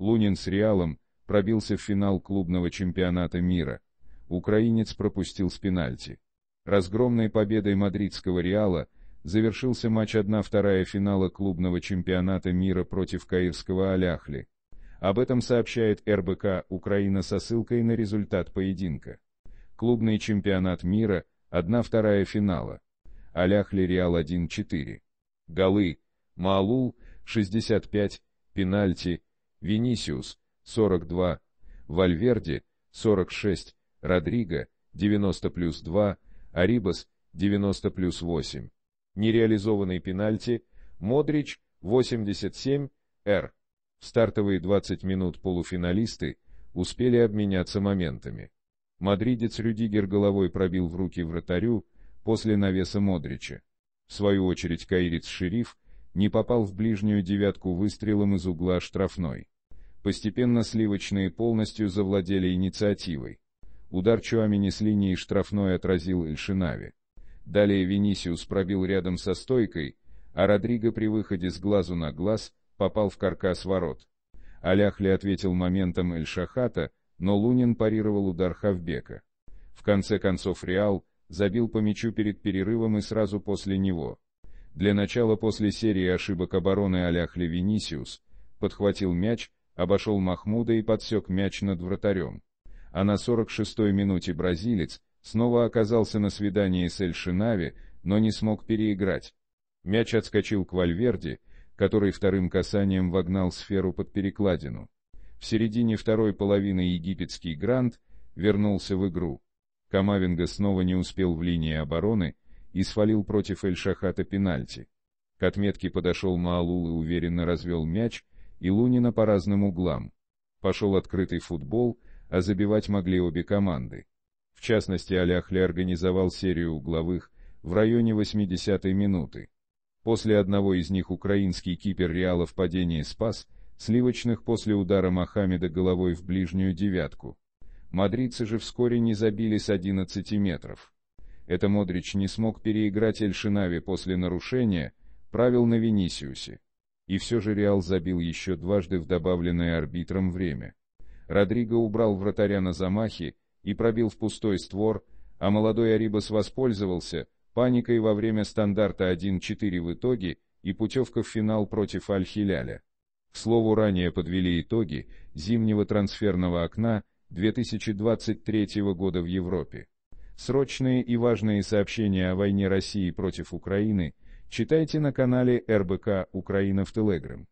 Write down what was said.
Лунин с Реалом пробился в финал клубного чемпионата мира. Украинец пропустил с пенальти. Разгромной победой мадридского Реала завершился матч 1-2 финала клубного чемпионата мира против каирского Аляхли. Об этом сообщает РБК Украина со ссылкой на результат поединка. Клубный чемпионат мира, 1-2 финала. Аляхли Реал 1-4. Голы. Маалул, 65, пенальти, Винисиус, 42, Вальверде, 46, Родриго, 90 плюс 2, Арибас, 90 плюс 8. Нереализованный пенальти, Модрич, 87, Р. В стартовые 20 минут полуфиналисты успели обменяться моментами. Мадридец Рюдигер головой пробил в руки вратарю после навеса Модрича. В свою очередь каирец Шериф не попал в ближнюю девятку выстрелом из угла штрафной. Постепенно сливочные полностью завладели инициативой. Удар Чуамини с линии штрафной отразил Эльшинави. Далее Винисиус пробил рядом со стойкой, а Родриго при выходе с глазу на глаз попал в каркас ворот. Аляхли ответил моментом Эль-Шахата, но Лунин парировал удар Хавбека. В конце концов Реал забил по мячу перед перерывом и сразу после него. Для начала после серии ошибок обороны Аляхли Винисиус подхватил мяч, обошел Махмуда и подсек мяч над вратарем. А на 46-й минуте бразилец снова оказался на свидании с Эль-Шинави, но не смог переиграть. Мяч отскочил к Вальверде, который вторым касанием вогнал сферу под перекладину. В середине второй половины египетский Грант вернулся в игру. Камавинга снова не успел в линии обороны и свалил против Эль-Шахата пенальти. К отметке подошел Маалул и уверенно развел мяч, и Лунина по разным углам. Пошел открытый футбол, а забивать могли обе команды. В частности, Аляхли организовал серию угловых в районе 80-й минуты. После одного из них украинский кипер Реала в падении спас, сливочных после удара Мохаммеда головой в ближнюю девятку. Мадридцы же вскоре не забили с 11 метров. Это Модрич не смог переиграть Эльшинави после нарушения правил на Венисиусе. И все же Реал забил еще дважды в добавленное арбитром время. Родриго убрал вратаря на замахе и пробил в пустой створ, а молодой Арибас воспользовался паникой во время стандарта 1-4 в итоге и путевка в финал против Аль-Хиляля. К слову, ранее подвели итоги зимнего трансферного окна 2023 года в Европе. Срочные и важные сообщения о войне России против Украины – Читайте на канале РБК Украина в Телеграм.